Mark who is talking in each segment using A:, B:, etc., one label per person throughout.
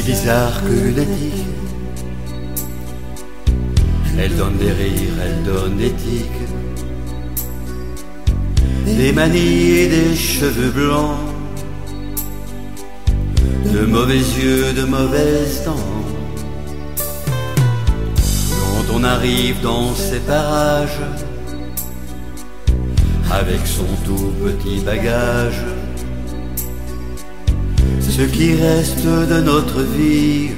A: bizarre que lunatique. Elle donne des rires, elle donne des tics, des manies et des cheveux blancs, de mauvais yeux, de mauvaises dents. Quand on arrive dans ces parages, avec son tout petit bagage, ce qui reste de notre vie,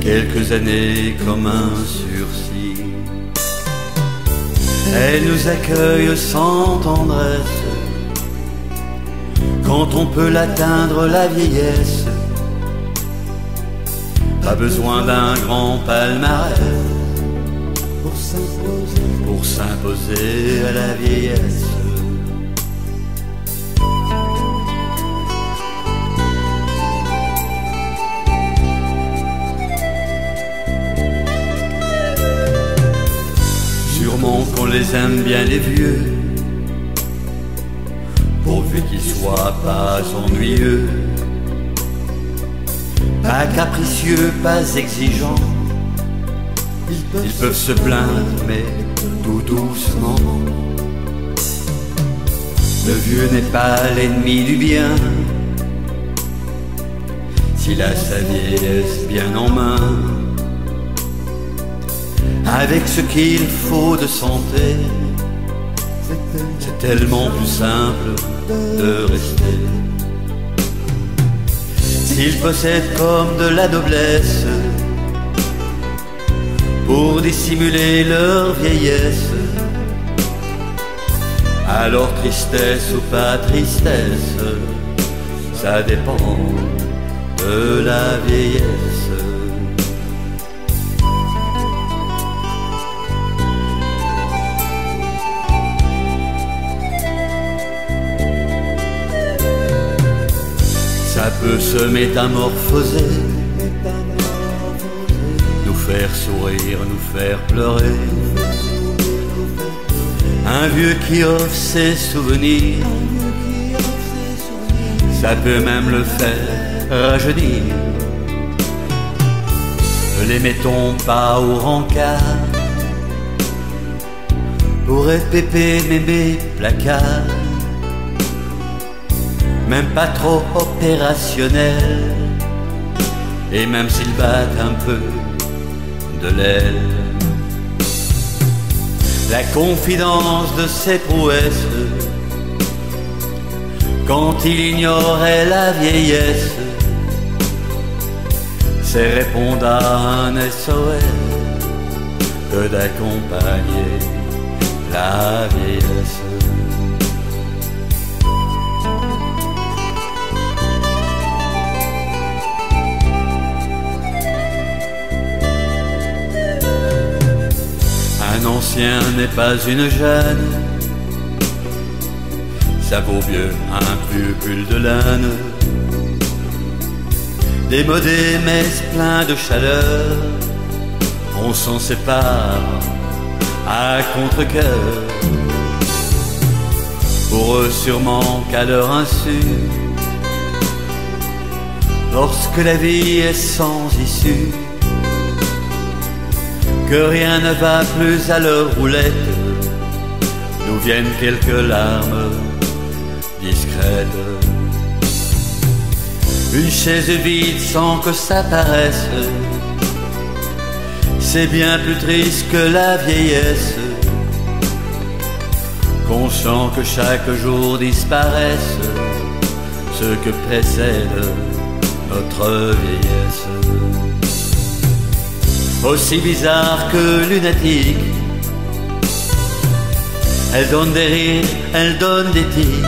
A: quelques années comme un sursis. Elle nous accueille sans tendresse, quand on peut l'atteindre la vieillesse. Pas besoin d'un grand palmarès pour s'imposer à la vieillesse. Les aime bien les vieux, pourvu qu'ils soient pas ennuyeux, pas capricieux, pas exigeants. Ils peuvent se plaindre, mais tout doucement. Le vieux n'est pas l'ennemi du bien. S'il a sa vieillesse bien en main, avec ce qu'il faut de santé, c'est tellement plus simple de rester. S'il possède comme de la noblesse, pour dissimuler leur vieillesse. Alors tristesse ou pas tristesse, ça dépend de la vieillesse. Peut se métamorphoser nous faire sourire, nous faire pleurer. Un vieux qui offre ses souvenirs, ça peut même le faire rajeunir. Ne les mettons pas au rencard pour être pépé, mémé, placard. Même pas trop opérationnel, et même s'ils battent un peu de l'aile. La confidence de ses prouesses, quand il ignorait la vieillesse, c'est répondre à un SOS que d'accompagner la vieillesse. N'est pas une jeune, ça vaut mieux un pull de laine. Démodé mais plein de chaleur, on s'en sépare à contre-coeur. Pour eux sûrement qu'à leur insu, lorsque la vie est sans issue, que rien ne va plus à leur roulette, nous viennent quelques larmes discrètes. Une chaise vide sans que ça paraisse, c'est bien plus triste que la vieillesse. Conscient que chaque jour disparaisse ce que précède notre vieillesse aussi bizarre que lunatique. Elle donne des rires, elle donne des tics,